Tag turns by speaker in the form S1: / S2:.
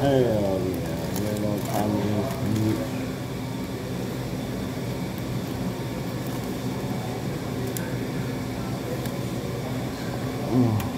S1: Hell yeah, you know, I Tommy. Mm.